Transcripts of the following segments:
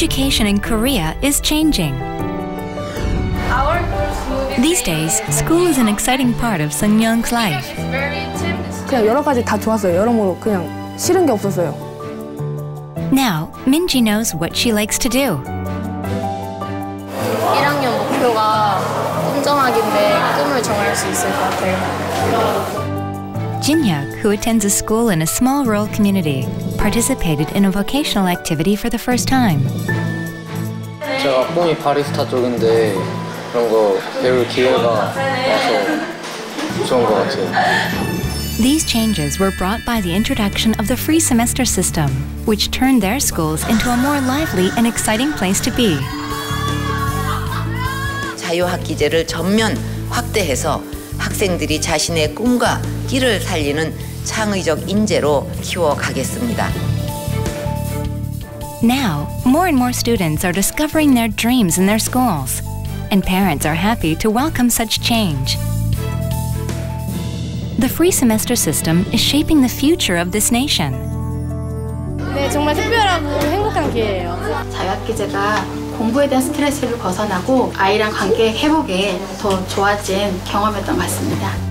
Education in Korea is changing. These days, school is an exciting part of Sun Young's life. 그냥 여러 가지 다 좋았어요. 여러모로 그냥 싫은 게 없었어요. Now, Minji knows what she likes to do. 1학년 목표가 꿈정하기인데 꿈을 정할 수 있을 것 같아요. Jinhyuk, who attends a school in a small rural community, participated in a vocational activity for the first time. 제가 꿈이 바리스타 쪽인데 그런 거 배울 기회가 와서 좋은 것 같아요. These changes were brought by the introduction of the free semester system, which turned their schools into a more lively and exciting place to be. 자유학기제를 전면 확대해서 학생들이 자신의 꿈과 끼를 살리는 창의적 인재로 키워가겠습니다. Now, more and more students are discovering their dreams in their schools, and parents are happy to welcome such change. The free semester system is shaping the future of this nation. 네, 정말 특별하고 행복한 기회예요. 자유학기제가 공부에 대한 스트레스를 벗어나고 아이랑 관계 회복에 더 좋아진 경험이었던 것 같습니다.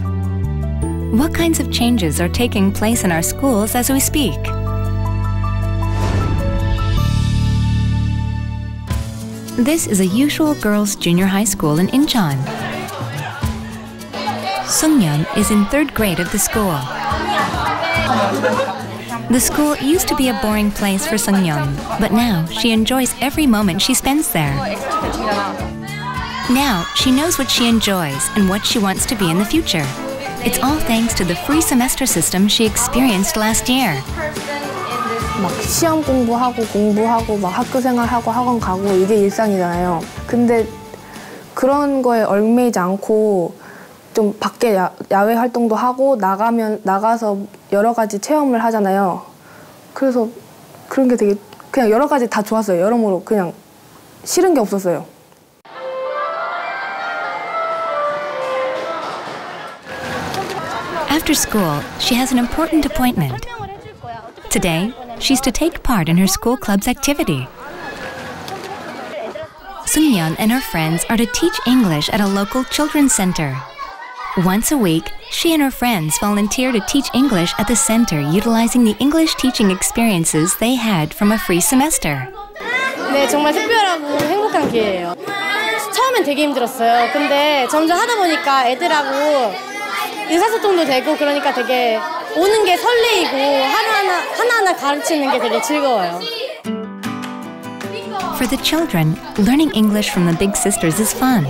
What kinds of changes are taking place in our schools as we speak? This is a usual girls' junior high school in Incheon. Sungyeon is in third grade of the school. The school used to be a boring place for Sungyeon, but now she enjoys every moment she spends there. Now she knows what she enjoys and what she wants to be in the future. It's all thanks to the free semester system she experienced last year. 막 시험 공부하고 공부하고 막 학교 생활하고 학원 가고 이게 일상이잖아요. 근데 그런 거에 얽매이지 않고 좀 밖에 야, 야외 활동도 하고 나가면 나가서 여러 가지 체험을 하잖아요. 그래서 그런 게 되게 그냥 여러 가지 다 좋았어요. 여러모로 그냥 싫은 게 없었어요. After school, she has an important appointment. Today, she's to take part in her school club's activity. Sungyeon and her friends are to teach English at a local children's center. Once a week, she and her friends volunteer to teach English at the center utilizing the English teaching experiences they had from a free semester. 네, 정말 특별하고 행복한 기회예요. 처음엔 되게 힘들었어요. 근데 점점 하다 보니까 애들하고 의사소통도 되고 그러니까 되게 오는 게 설레이고 하나하나, 하나하나 가르치는 게 되게 즐거워요. For the children, learning English from the big sisters is fun.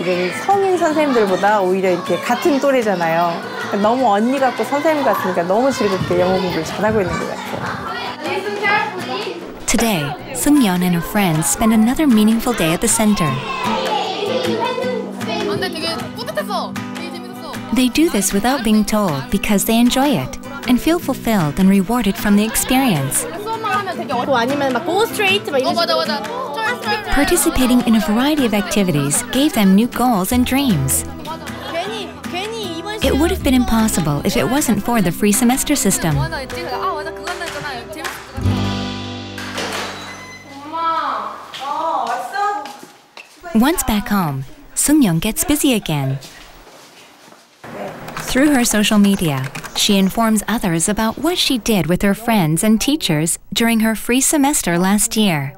이게 성인 선생님들보다 오히려 이렇게 같은 또래잖아요. 너무 언니 같고 선생님 같으니까 너무 즐겁게 영어 공부를 잘하고 있는 것 같아요. Today, Sungyeon and her friends spend another meaningful day at the center. 근데 되게 They do this without being told because they enjoy it and feel fulfilled and rewarded from the experience. Participating in a variety of activities gave them new goals and dreams. It would have been impossible if it wasn't for the free semester system. Once back home, Sungyeon gets busy again. Through her social media, she informs others about what she did with her friends and teachers during her free semester last year.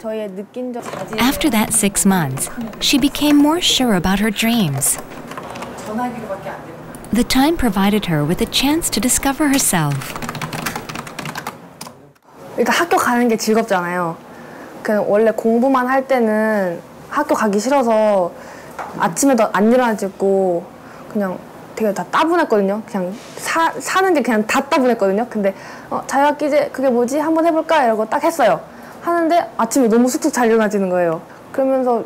저희의 느낀 적 After that six months, she became more sure about her dreams. The time provided her with a chance to discover herself. 일단 학교 가는 게 즐겁잖아요. 그 원래 공부만 할 때는 학교 가기 싫어서 아침에도 안 일어나지고 그냥 되게 다 따분했거든요. 그냥 사, 사는 게 그냥 다 따분했거든요. 근데 어, 자유학기제 그게 뭐지? 한번 해볼까? 이러고 딱 했어요. 하는데 아침에 너무 쑥쑥 잘 일어나지는 거예요. 그러면서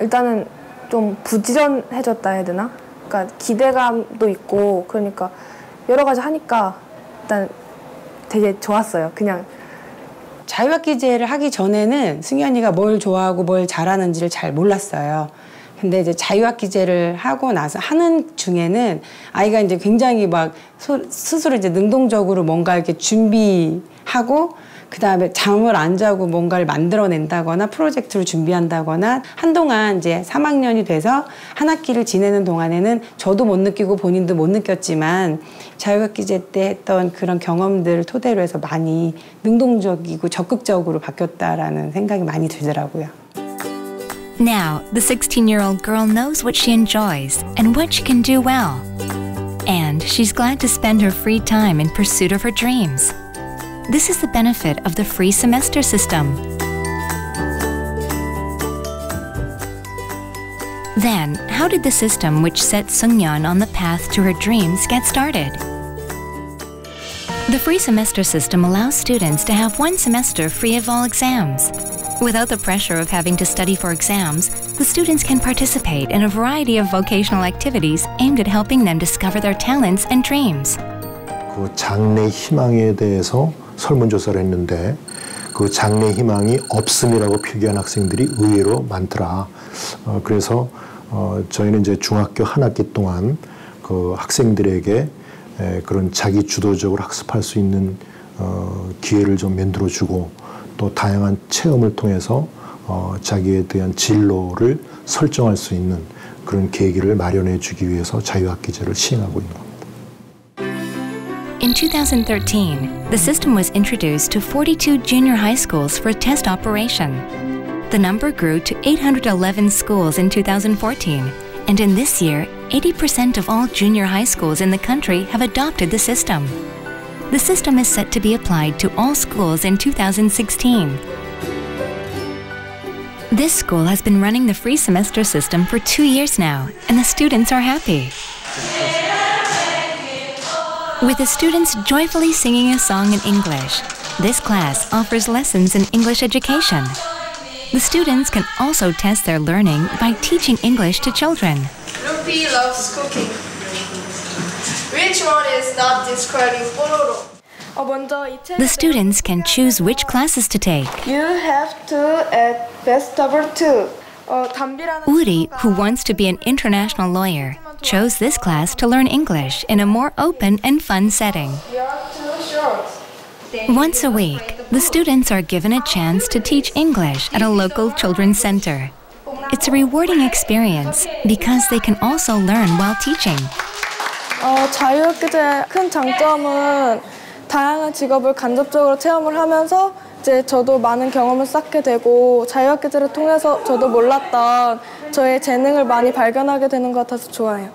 일단은 좀 부지런해졌다 해야 되나? 그러니까 기대감도 있고 그러니까 여러 가지 하니까 일단 되게 좋았어요. 그냥 자유학기제를 하기 전에는 승현이가 뭘 좋아하고 뭘 잘하는지를 잘 몰랐어요. 근데 이제 자유학기제를 하고 나서 하는 중에는 아이가 이제 굉장히 막 소- 스스로 이제 능동적으로 뭔가 이렇게 준비하고 그 다음에 잠을 안 자고 뭔가를 만들어낸다거나 프로젝트를 준비한다거나 한동안 이제 3학년이 돼서 한 학기를 지내는 동안에는 저도 못 느끼고 본인도 못 느꼈지만 자유학기제 때 했던 그런 경험들을 토대로 해서 많이 능동적이고 적극적으로 바뀌었다라는 생각이 많이 들더라고요. Now, the 16 year old girl knows what she enjoys and what she can do well. And she's glad to spend her free time in pursuit of her dreams. This is the benefit of the free semester system. Then, how did the system which set Sungyeon on the path to her dreams get started? The free semester system allows students to have one semester free of all exams. Without the pressure of having to study for exams, the students can participate in a variety of vocational activities aimed at helping them discover their talents and dreams. 그 장래 희망에 대해서 설문조사를 했는데 그 장래 희망이 없음이라고 표기한 학생들이 의외로 많더라. 어, 그래서 어, 저희는 이제 중학교 한 학기 동안 그 학생들에게 에, 그런 자기 주도적으로 학습할 수 있는 어, 기회를 좀 만들어주고 또 다양한 체험을 통해서 어, 자기에 대한 진로를 설정할 수 있는 그런 계기를 마련해 주기 위해서 자유학기제를 시행하고 있는 겁니다. In 2013, the system was introduced to 42 junior high schools for test operation. The number grew to 811 schools in 2014, and in this year, 80% of all junior high schools in the country have adopted the system. The system is set to be applied to all schools in 2016. This school has been running the free semester system for two years now, and the students are happy. With the students joyfully singing a song in English, this class offers lessons in English education. The students can also test their learning by teaching English to children. Loopy loves cooking. Which one is not described Pororo? The students can choose which classes to take. You have to at best double two. Oh, Uri, who wants to be an international lawyer, chose this class to learn English in a more open and fun setting. Once a week, the students are given a chance to teach English at a local children's center. It's a rewarding experience because they can also learn while teaching. 어, 자유학기제의 큰 장점은 다양한 직업을 간접적으로 체험을 하면서 이제 저도 많은 경험을 쌓게 되고 자유학기제를 통해서 저도 몰랐던 저의 재능을 많이 발견하게 되는 것 같아서 좋아요.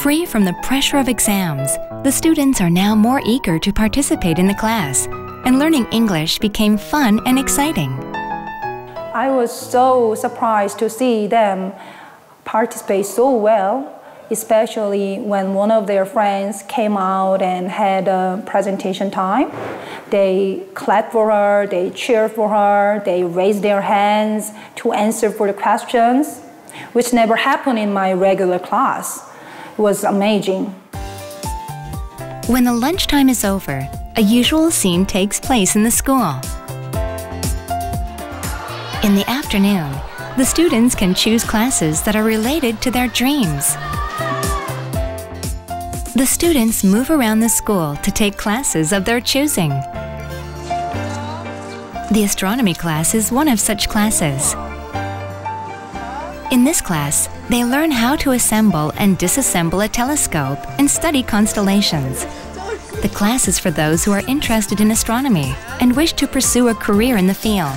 Free from the pressure of exams, the students are now more eager to participate in the class, and learning English became fun and exciting. I was so surprised to see them participate so well, especially when one of their friends came out and had a presentation time. They clapped for her, they cheered for her, they raised their hands to answer for the questions, which never happened in my regular class. It was amazing. When the lunchtime is over, a usual scene takes place in the school. In the afternoon, the students can choose classes that are related to their dreams. The students move around the school to take classes of their choosing. The astronomy class is one of such classes. In this class, they learn how to assemble and disassemble a telescope and study constellations. The class is for those who are interested in astronomy and wish to pursue a career in the field.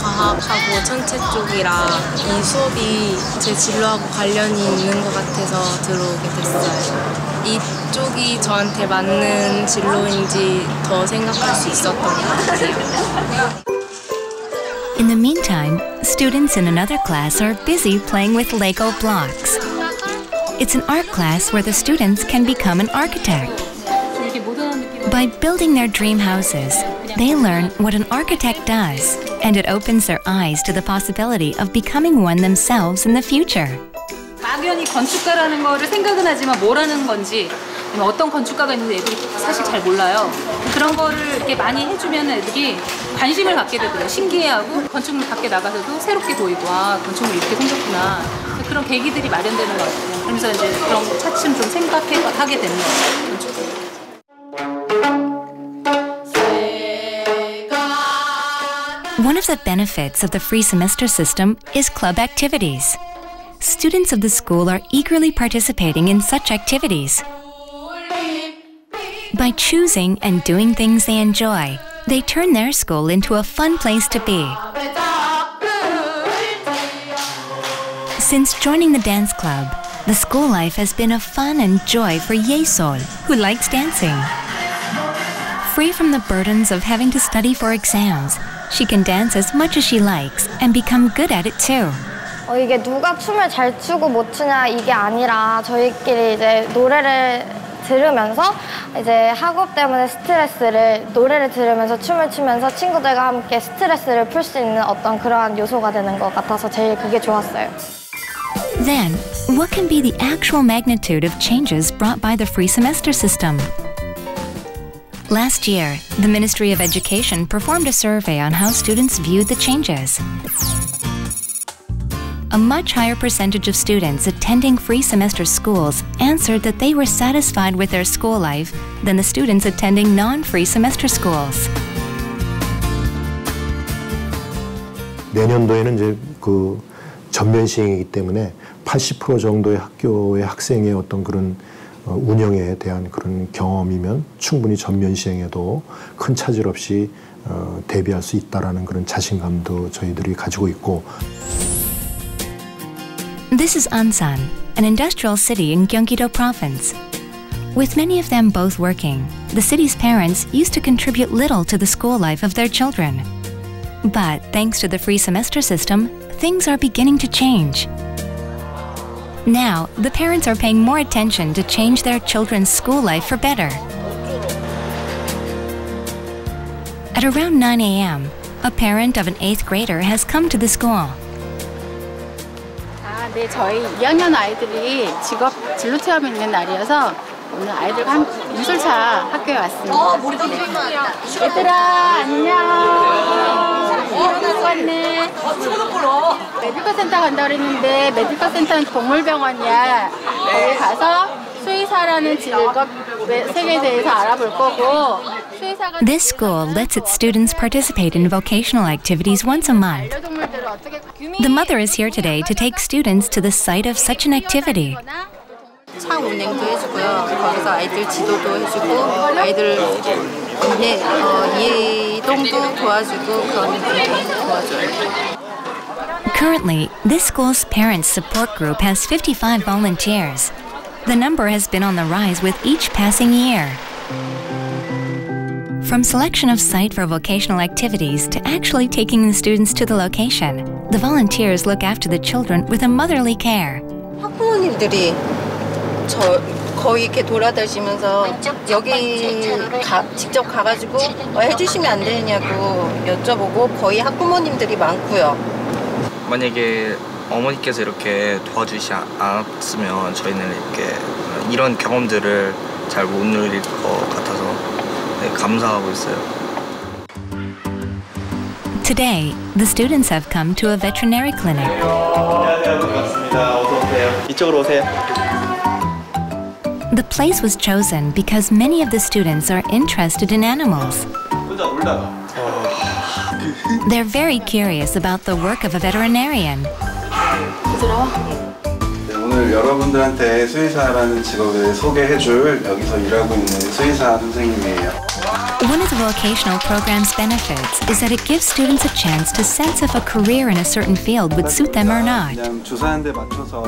어, 제 진로가 과학하고 천체 쪽이라 이 수업이 제 진로하고 관련이 있는 것 같아서 들어오게 됐어요. 이쪽이 저한테 맞는 진로인지 더 생각할 수 있었던 것 같아요. In the meantime, students in another class are busy playing with Lego blocks. It's an art class where the students can become an architect. By building their dream houses, they learn what an architect does, and it opens their eyes to the possibility of becoming one themselves in the future. 막연히 건축가라는 거를 생각은 하지만 뭘 하는 건지 어떤 건축가가 있는지 애들이 사실 잘 몰라요. 그런 거를 이렇게 많이 해주면 애들이 관심을 갖게 되더라고요. 신기해하고 건축물 밖에 나가서도 새롭게 보이고 아 건축물 이렇게 생겼구나. 그런 계기들이 마련되는 것 같아요. 그러면서 이제 그런 거 차츰 좀 생각하게 되는 것같 One of the benefits of the free semester system is club activities. Students of the school are eagerly participating in such activities. By choosing and doing things they enjoy, they turn their school into a fun place to be. Since joining the dance club, the school life has been a fun and joy for Yesol, who likes dancing. Free from the burdens of having to study for exams, she can dance as much as she likes and become good at it too. 어, 이게 누가 춤을 잘 추고 못 추냐 이게 아니라 저희끼리 이제 노래를 들으면서 이제 학업 때문에 스트레스를 노래를 들으면서 춤을 추면서 친구들과 함께 스트레스를 풀 수 있는 어떤 그러한 요소가 되는 것 같아서 제일 그게 좋았어요. Then, what can be the actual magnitude of changes brought by the free semester system? Last year, the Ministry of Education performed a survey on how students viewed the changes. A much higher percentage of students attending free semester schools answered that they were satisfied with their school life than the students attending non free semester schools. 내년도에는 이제 그 전면 시행이기 때문에 80% 정도의 학교의 학생의 어떤 그런 어, 운영에 대한 그런 경험이면 충분히 전면 시행에도 큰 차질 없이 어, 대비할 수 있다라는 그런 자신감도 저희들이 가지고 있고 This is Ansan, an industrial city in Gyeonggi-do province. With many of them both working, the city's parents used to contribute little to the school life of their children. But thanks to the free semester system, things are beginning to change. Now, the parents are paying more attention to change their children's school life for better. At around 9 a.m., a parent of an eighth grader has come to the school. 아, 네, 저희 2학년 아이들이 직업 진로 체험이 있는 날이어서 오늘 아이들과 함 미술차 학교에 왔습니다. 어, 우리 네. 얘들아, 안녕. 일어나서 왔네. 메디컬 센터 간다 그랬는데 메디컬 센터는 동물병원이야. 거기 가서 수의사라는 직업 세계에 대해서 알아볼 거고 수의사가 This school lets its students participate in vocational activities once a month. 반려동물들을 어떻게 The mother is here today to take students to the site of such an activity. 차 운행도 해주고요. 거기서 아이들 지도도 해주고 아이들 이해, 어, 이동도 도와주고 그런 데 도와줘요. Currently, this school's parents support group has 55 volunteers. The number has been on the rise with each passing year. From selection of site for vocational activities to actually taking the students to the location, the volunteers look after the children with a motherly care. 학부모님들이 저 거의 이렇게 돌아다니면서 여기 가, 직접 가가지고 어, 해주시면 안 되냐고 여쭤보고 거의 학부모님들이 많고요. 만약에 어머니께서 이렇게 도와주시지 않았으면 저희는 이렇게 이런 경험들을 잘 못 누릴 것 같아서 네, 감사하고 있어요. Today, the students have come to a veterinary clinic. 안녕하세요. 반갑습니다. 어서 오세요. 이쪽으로 오세요. The place was chosen because many of the students are interested in animals. 혼자 놀다가 They're very curious about the work of a veterinarian. 네, 오늘 여러분들한테 수의사라는 직업을 소개해줄 여기서 일하고 있는 수의사 선생님이에요. The vocational program's benefits is that it gives students a chance to sense if a career in a certain field would suit them or not.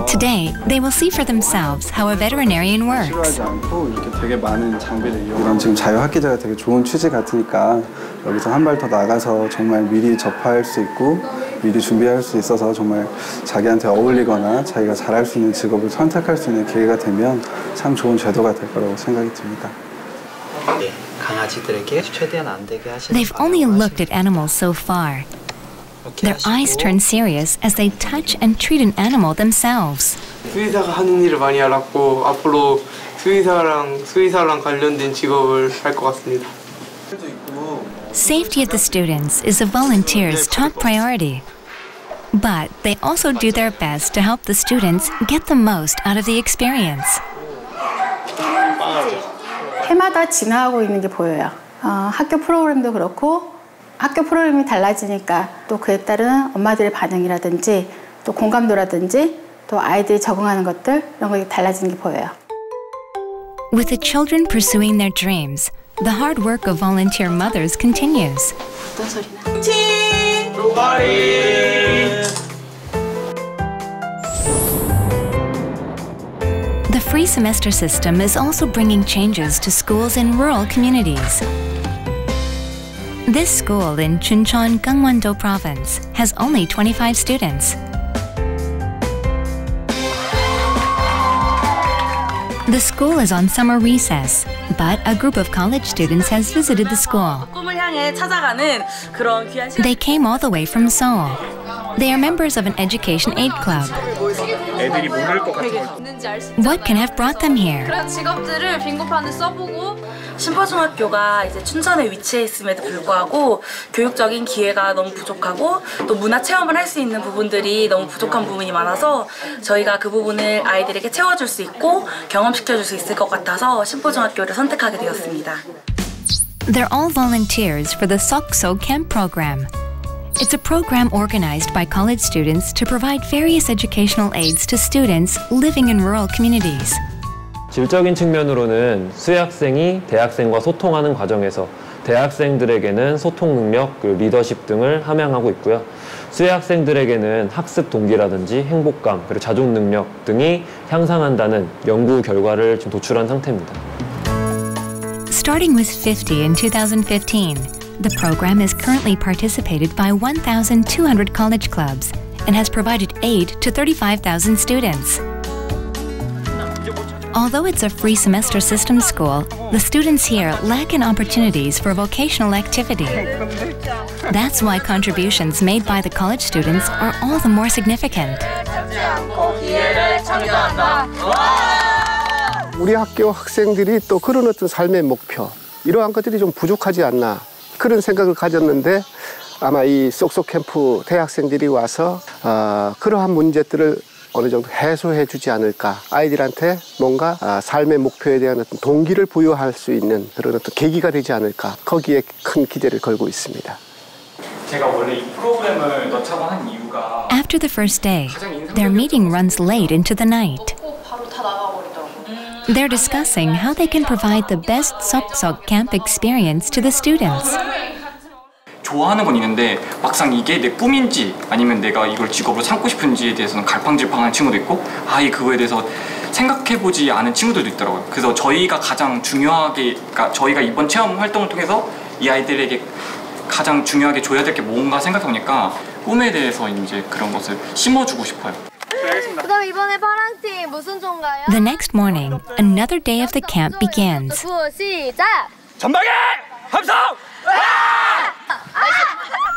Today, they will see for themselves how a veterinarian works. 싫어하지 않고 이렇게 되게 많은 장비를 이용. 이런 지금 자유학기제가 되게 좋은 취지 같으니까 여기서 한 발 더 나가서 정말 미리 접할 수 있고 미리 준비할 수 있어서 정말 자기한테 어울리거나 자기가 잘할 수 있는 직업을 선택할 수 있는 기회가 되면 참 좋은 제도가 될 거라고 생각이 듭니다. 네, 강아지들에게 최대한 안 되게 하시는 They've only looked at animals so far. Their eyes turn serious as they touch and treat an animal themselves. 수의사가 하는 일을 많이 알았고 앞으로 수의사랑 수의사랑 관련된 직업을 할 것 같습니다. Safety of the students is a volunteer's top priority. But they also do their best to help the students get the most out of the experience. 해마다 진화하고 있는 게 보여요. 어, 학교 프로그램도 그렇고 학교 프로그램이 달라지니까 또 그에 따른 엄마들의 반응이라든지 또 공감도라든지 또 아이들이 적응하는 것들 이런 거 달라지는 게 보여요. With the children pursuing their dreams, the hard work of volunteer mothers continues. 어떤 소리나? The free semester system is also bringing changes to schools in rural communities. This school in Chuncheon, Gangwon-do Province has only 25 students. The school is on summer recess, but a group of college students has visited the school. They came all the way from Seoul. They are members of an education aid club. 애들이 모를 것 같은 걸 있는지 알수 What can have brought them here? 그런 직업들을 빙고판에 써보고 신포중학교가 이제 춘천에 위치해 있음에도 불구하고 교육적인 기회가 너무 부족하고 또 문화 체험을 할 수 있는 부분들이 너무 부족한 부분이 많아서 저희가 그 부분을 아이들에게 채워줄 수 있고 경험시켜줄 수 있을 것 같아서 신포중학교를 선택하게 되었습니다. They're all volunteers for the Sokso Camp program. It's a program organized by college students to provide various educational aids to students living in rural communities. 질적인 측면으로는 수혜학생이 대학생과 소통하는 과정에서 대학생들에게는 소통 능력, 그리고 리더십 등을 함양하고 있고요. 수혜학생들에게는 학습 동기라든지 행복감, 그리고 자존 능력 등이 향상한다는 연구 결과를 지금 도출한 상태입니다. Starting with 50 in 2015, the program is currently participated by 1,200 college clubs and has provided aid to 35,000 students. Although it's a free semester system school, the students here lack in opportunities for vocational activity. That's why contributions made by the college students are all the more significant. 우리 학교 학생들이 또 그런 어떤 삶의 목표 이러한 것들이 좀 부족하지 않나 그런 생각을 가졌는데 아마 이 쏙쏙 캠프 대학생들이 와서 어, 그러한 문제들을 어느 정도 해소해 주지 않을까 아이들한테 뭔가 아, 삶의 목표에 대한 어떤 동기를 부여할 수 있는 그런 어떤 계기가 되지 않을까 거기에 큰 기대를 걸고 있습니다. 제가 원래 이 프로그램을 넣자고 한 이유가 After the first day, their meeting runs late into the night. They're discussing how they can provide the best Sok camp experience to the students. 좋아하는 건 있는데 막상 이게 내 꿈인지 아니면 내가 이걸 직업으로 삼고 싶은지에 대해서는 갈팡질팡한 친구도 있고 아예 그거에 대해서 생각해보지 않은 친구들도 있더라고요. 그래서 저희가 가장 중요하게, 그러니까 저희가 이번 체험 활동을 통해서 이 아이들에게 가장 중요하게 줘야 될 게 뭔가 생각해보니까 꿈에 대해서 이제 그런 것을 심어주고 싶어요. The next morning, another day of the camp begins.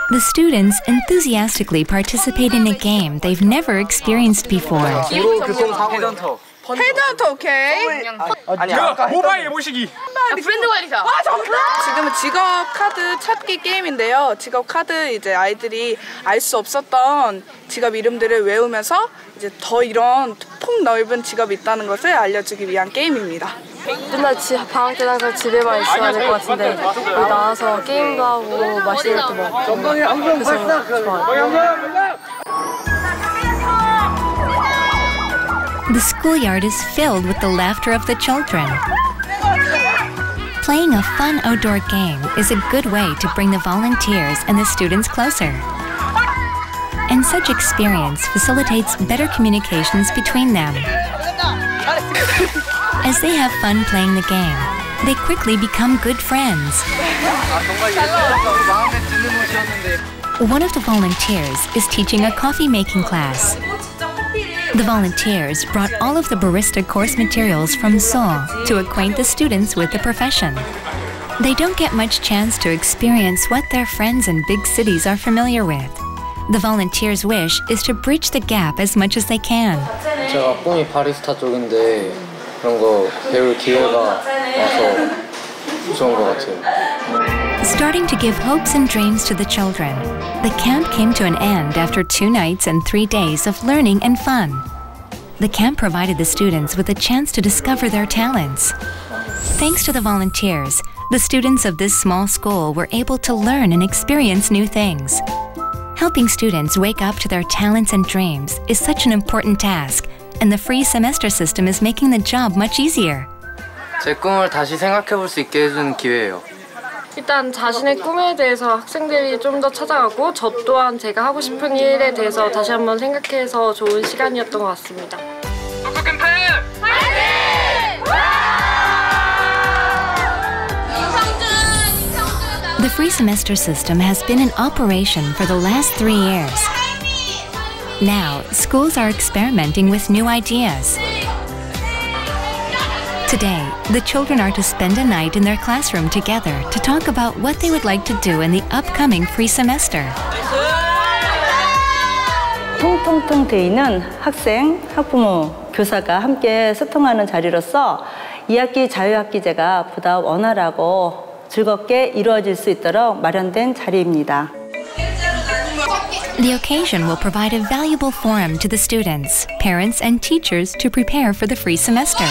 The students enthusiastically participate in a game they've never experienced before. 헤드헌터. 헤드헌터 오케이. 아니 아까 모바일 모시기. 브랜드 관리사. 아 정답. 지금은 직업 카드 찾기 게임인데요. 직업 카드 이제 아이들이 알 수 없었던 직업 이름들을 외우면서 이제 더 이런 폭 넓은 직업이 있다는 것을 알려주기 위한 게임입니다. 맨날 지, 방학 때 항상 집에만 있어야 될 것 같은데 여기 나와서 게임도 하고 맛있는 것도 먹고 그래서 좋아요. The schoolyard is filled with the laughter of the children. Playing a fun outdoor game is a good way to bring the volunteers and the students closer. And such experience facilitates better communications between them. As they have fun playing the game, they quickly become good friends. One of the volunteers is teaching a coffee making class. The volunteers brought all of the barista course materials from Seoul to acquaint the students with the profession. They don't get much chance to experience what their friends in big cities are familiar with. The volunteers' wish is to bridge the gap as much as they can. 제가 꿈이 바리스타 쪽인데 그런 거 배울 기회가 와서 좋은 것 같아요. Starting to give hopes and dreams to the children, the camp came to an end after two nights and three days of learning and fun. The camp provided the students with a chance to discover their talents. Thanks to the volunteers, the students of this small school were able to learn and experience new things. Helping students wake up to their talents and dreams is such an important task, and the free semester system is making the job much easier. 제 꿈을 다시 생각해 볼 수 있게 해주는 기회예요. 일단 자신의 꿈에 대해서 학생들이 좀 더 찾아가고 저 또한 제가 하고 싶은 일에 대해서 다시 한번 생각해서 좋은 시간이었던 것 같습니다. The free semester system has been in operation for the last three years. Now, schools are experimenting with new ideas. Today, the children are to spend a night in their classroom together to talk about what they would like to do in the upcoming free semester. 통통통 데이는 학생, 학부모, 교사가 함께 소통하는 자리로서 2학기 자유학기제가 보다 원활하고 즐겁게 이루어질 수 있도록 마련된 자리입니다. The occasion will provide a valuable forum to the students, parents, and teachers to prepare for the free semester.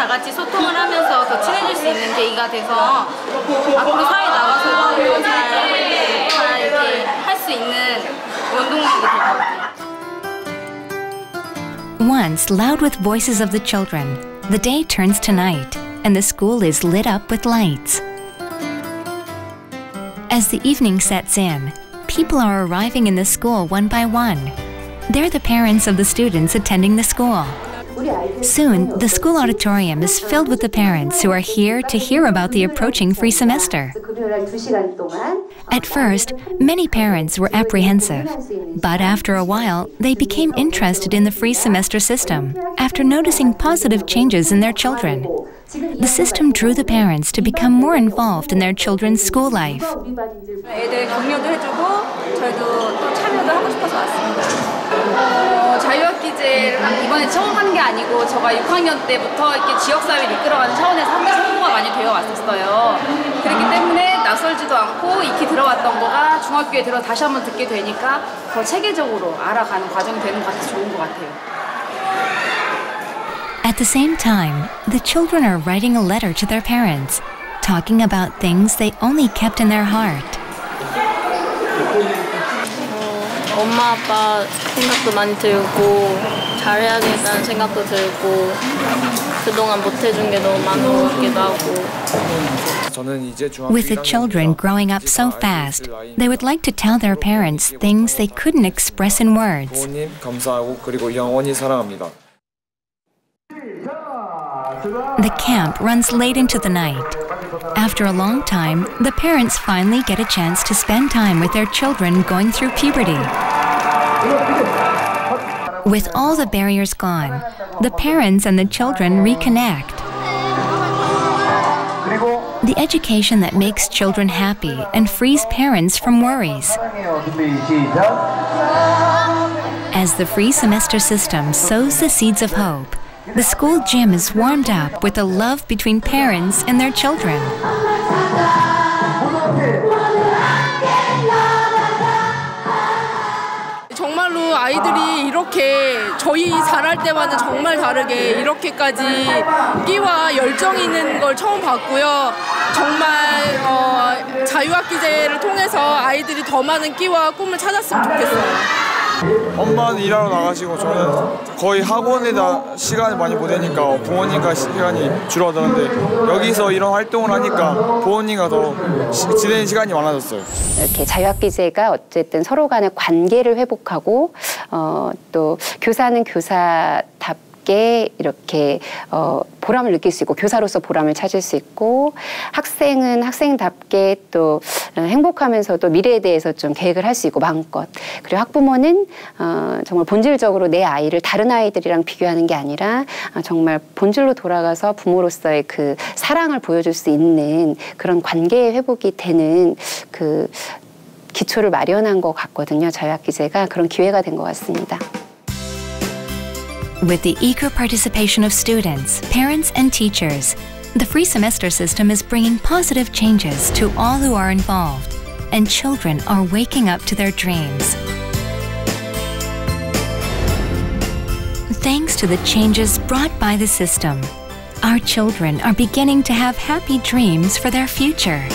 다 같이 소통을 하면서 더 친해질 수 있는 계기가 돼서 앞으로 사회 나가서도 잘, 잘 이렇게 할 수 있는 원동력이 될 것 같아요. Once loud with voices of the children, the day turns to night and the school is lit up with lights. As the evening sets in, people are arriving in the school one by one. They're the parents of the students attending the school. Soon, the school auditorium is filled with the parents who are here to hear about the approaching free semester. At first, many parents were apprehensive, but after a while, they became interested in the free semester system after noticing positive changes in their children. The system drew the parents to become more involved in their children's school life. 이번에 처음 하는 게 아니고 제가 6학년 때부터 이렇게 지역사회를 이끌어가는 차원에서 항상 홍보가 많이 되어 왔었어요. 그렇기 때문에 낯설지도 않고 익히 들어왔던 거가 중학교에 들어 다시 한번 듣게 되니까 더 체계적으로 알아가는 과정이 되는 것 같아서 좋은 것 같아요. At the same time, the children are writing a letter to their parents, talking about things they only kept in their heart. 엄마 아빠 생각도 많이 들고 잘해야겠다는 생각도 들고 그동안 못해준 게 너무 많은 것 같기도 하고 With the children growing up so fast, they would like to tell their parents things they couldn't express in words. 부모님 감사하고 그리고 영원히 사랑합니다. The camp runs late into the night. After a long time, the parents finally get a chance to spend time with their children going through puberty. With all the barriers gone, the parents and the children reconnect. The education that makes children happy and frees parents from worries. As the free semester system sows the seeds of hope, the school gym is warmed up with the love between parents and their children. 아이들이 이렇게 저희 자랄 때와는 정말 다르게 이렇게까지 끼와 열정이 있는 걸 처음 봤고요. 정말 어, 자유학기제를 통해서 아이들이 더 많은 끼와 꿈을 찾았으면 좋겠어요. 엄마는 일하러 나가시고 저는 거의 학원에다 시간을 많이 보내니까 부모님과 시간이 줄어드는데 여기서 이런 활동을 하니까 부모님과 더 시- 지내는 시간이 많아졌어요. 이렇게 자유학기제가 어쨌든 서로 간의 관계를 회복하고 어, 또 교사는 교사답 게 이렇게 어, 보람을 느낄 수 있고 교사로서 보람을 찾을 수 있고 학생은 학생답게 또 어, 행복하면서도 미래에 대해서 좀 계획을 할 수 있고 마음껏 그리고 학부모는 어, 정말 본질적으로 내 아이를 다른 아이들이랑 비교하는 게 아니라 어, 정말 본질로 돌아가서 부모로서의 그 사랑을 보여줄 수 있는 그런 관계의 회복이 되는 그 기초를 마련한 것 같거든요. 자유학기제가 그런 기회가 된 것 같습니다. With the eager participation of students, parents, and teachers, the free semester system is bringing positive changes to all who are involved, and children are waking up to their dreams. Thanks to the changes brought by the system, our children are beginning to have happy dreams for their future.